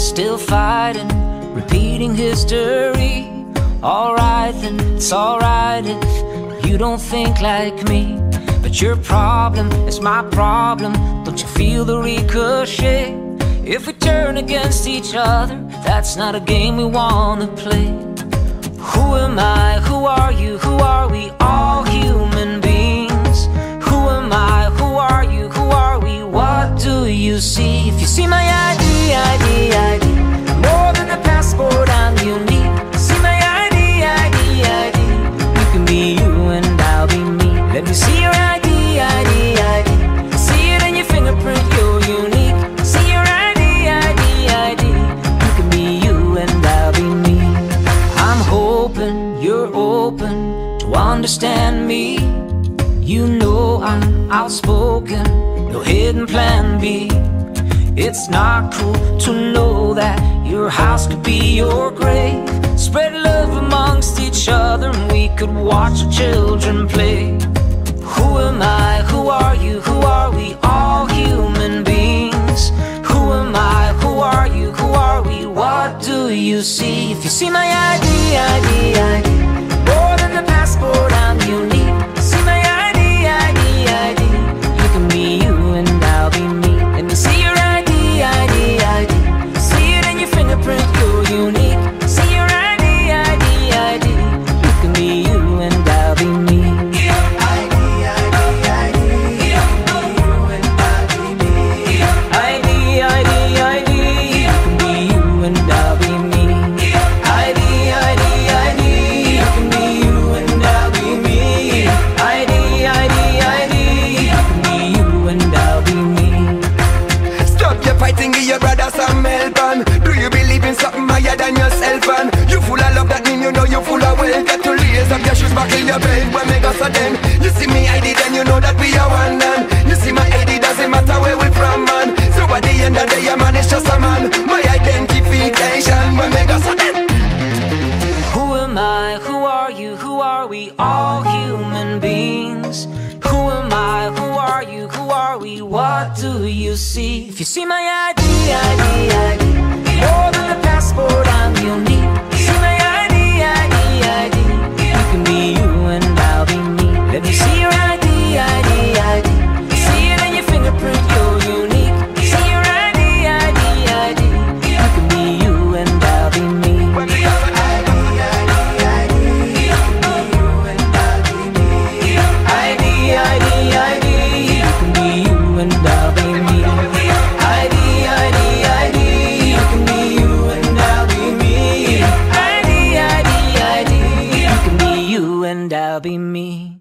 still fighting, repeating history. Alright, then it's alright if you don't think like me. But your problem is my problem. Don't you feel the ricochet? If we turn against each other, that's not a game we wanna play. Who am I? Who are you? Who are we? All human beings. Who am I? Who are you? Who are we? What do you see? If you see my ID, ID, understand me. You know I'm outspoken, no hidden plan B. It's not cool to know that your house could be your grave. Spread love amongst each other and we could watch our children play. Who am I? Who are you? Who are we? All human beings. Who am I? Who are you? Who are we? What do you see? If you see my ID, ID, ID, you full of wealth Got to lace up your shoes, buckle your belt when me go so then You see me ID, then you know that we are one and You see my ID, doesn't matter where we from man So at the end of the day, a man is just a man My identification when me go so then Who am I? Who are you? Who are we? All human beings. Who am I? Who are you? Who are we? What do you see? If you see my ID, ID, ID, more than a passport, I'm unique. and I'll be me.